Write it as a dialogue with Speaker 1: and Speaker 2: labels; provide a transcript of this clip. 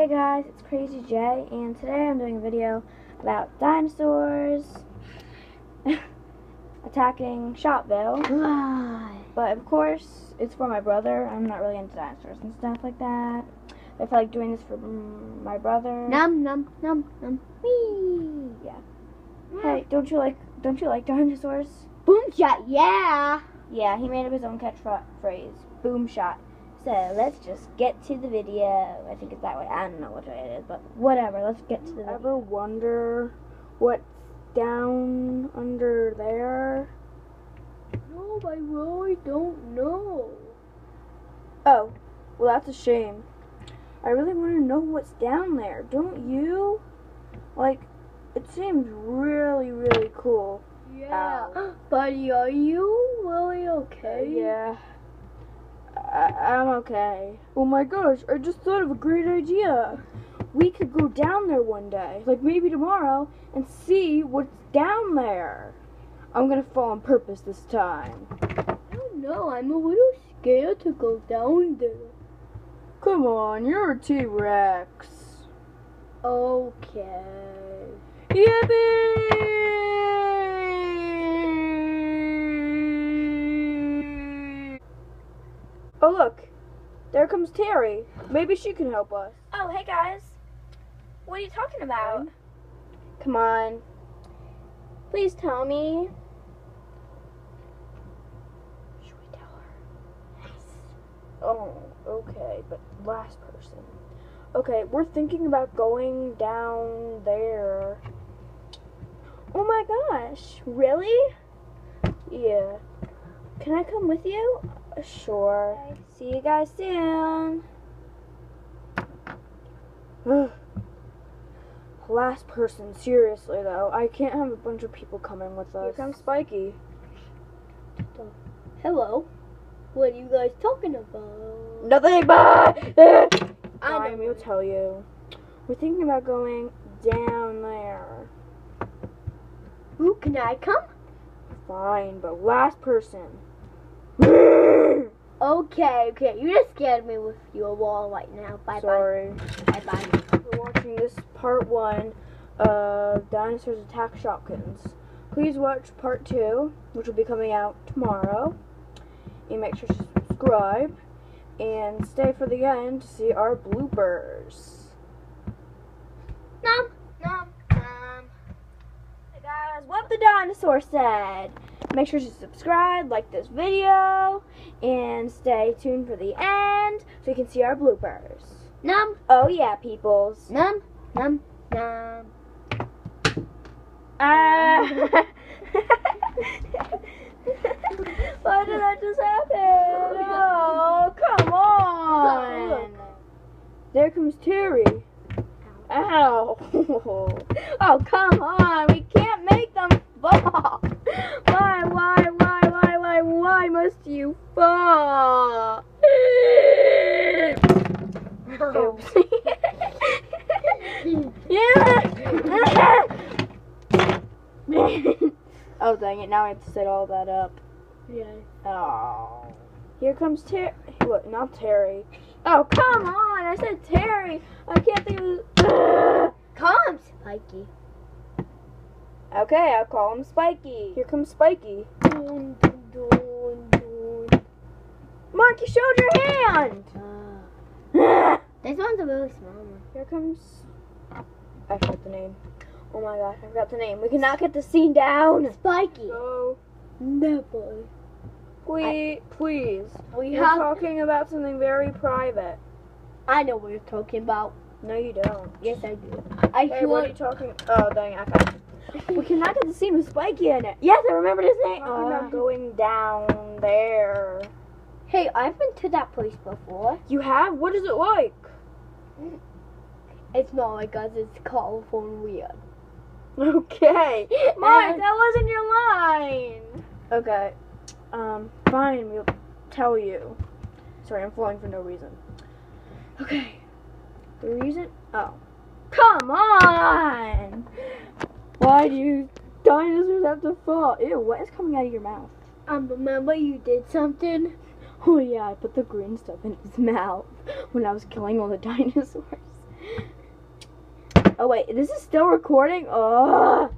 Speaker 1: Hey guys, it's Crazy Jay, and today I'm doing a video about dinosaurs attacking Shopville. But of course, it's for my brother. I'm not really into dinosaurs and stuff like that. I feel like doing this for my brother.
Speaker 2: Num num num num. Wee.
Speaker 1: Yeah. Hey, don't you like don't you like dinosaurs?
Speaker 2: Boom shot. Yeah.
Speaker 1: Yeah, he made up his own catchphrase, boom shot. So let's just get to the video. I think it's that way. I don't know which way it is, but whatever. Let's get to the video.
Speaker 3: Ever wonder what's down under there?
Speaker 2: No, I really don't know.
Speaker 3: Oh, well, that's a shame. I really want to know what's down there, don't you? Like, it seems really, really cool.
Speaker 2: Yeah. Um, Buddy, are you really okay?
Speaker 3: Yeah. I- I'm okay. Oh my gosh, I just thought of a great idea. We could go down there one day, like maybe tomorrow, and see what's down there. I'm gonna fall on purpose this time.
Speaker 2: I don't know. I'm a little scared to go down there.
Speaker 3: Come on, you're a T Rex.
Speaker 2: Okay.
Speaker 3: Yippee! Oh, look. There comes Terry. Maybe she can help us.
Speaker 1: Oh, hey guys. What are you talking about?
Speaker 3: Come on.
Speaker 1: Please tell me.
Speaker 3: Should we tell her? Yes. Oh, okay, but last person. Okay, we're thinking about going down there.
Speaker 1: Oh my gosh, really?
Speaker 3: Yeah.
Speaker 1: Can I come with you?
Speaker 3: Sure.
Speaker 1: See you guys soon.
Speaker 3: Last person, seriously though. I can't have a bunch of people coming with us.
Speaker 1: Here comes
Speaker 3: Spiky.
Speaker 2: Hello. What are you guys talking about?
Speaker 3: Nothing but.
Speaker 2: I
Speaker 3: we'll tell you. We're thinking about going down there.
Speaker 2: Ooh, can I come?
Speaker 3: Fine, but last person.
Speaker 2: Okay, okay. You just scared me with your wall right now. Bye
Speaker 3: Sorry.
Speaker 2: bye. Bye bye.
Speaker 3: We're watching this part one of Dinosaurs Attack Shopkins. Please watch part two, which will be coming out tomorrow. And make sure to subscribe. And stay for the end to see our bloopers.
Speaker 2: Nom nom nom.
Speaker 1: Hey guys, what the dinosaur said. Make sure to subscribe, like this video, and stay tuned for the end so you can see our bloopers.
Speaker 2: Num.
Speaker 1: Oh yeah, peoples.
Speaker 2: Num, num, num.
Speaker 1: Ah. Why did that just happen? Oh, come on.
Speaker 3: There comes Terry.
Speaker 1: Ow. Oh, come on. We can't make them fall. Why, why, why, why, why, why must you fall? Oops. yeah. oh, dang it. Now I have to set all that up.
Speaker 2: Yeah.
Speaker 3: Oh. Here comes Terry. What? Not Terry.
Speaker 1: Oh, come on. I said Terry. I can't think of.
Speaker 2: Come, Spiky.
Speaker 1: Okay, I'll call him Spiky.
Speaker 3: Here comes Spiky.
Speaker 2: Dun, dun, dun.
Speaker 1: Mark, you showed your hand.
Speaker 2: Ah. This one's a really small one.
Speaker 3: Here comes. I forgot the name.
Speaker 1: Oh my gosh, I forgot the name. We cannot get the scene down.
Speaker 2: Spiky.
Speaker 3: No.
Speaker 2: Never.
Speaker 3: please, please.
Speaker 2: We
Speaker 3: You're
Speaker 2: have.
Speaker 3: talking about something very private.
Speaker 2: I know what you're talking about.
Speaker 3: No, you don't.
Speaker 2: Yes, I do. I
Speaker 3: Hey, what are you
Speaker 2: like
Speaker 3: talking? Oh, dang! I found.
Speaker 1: We cannot get the scene with Spiky in it. Yes, I remember his name.
Speaker 3: I'm
Speaker 1: Uh,
Speaker 3: going down there.
Speaker 2: Hey, I've been to that place before.
Speaker 3: You have? What is it like?
Speaker 2: It's not like us, it's colorful and weird.
Speaker 3: Okay.
Speaker 1: Mark,
Speaker 2: And-
Speaker 1: that wasn't your line.
Speaker 3: Okay. Um, fine, we'll tell you. Sorry, I'm falling for no reason. Okay. The reason? Oh.
Speaker 1: Come on.
Speaker 3: Why do you dinosaurs have to fall? Ew, what is coming out of your mouth?
Speaker 2: Um, remember you did something?
Speaker 3: Oh yeah, I put the green stuff in his mouth when I was killing all the dinosaurs. Oh wait, this is still recording? Ugh.